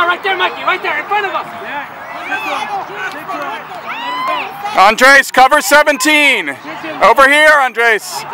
Yeah, right there, Mikey, right there, in front of us. Andres, cover 17. Over here, Andres.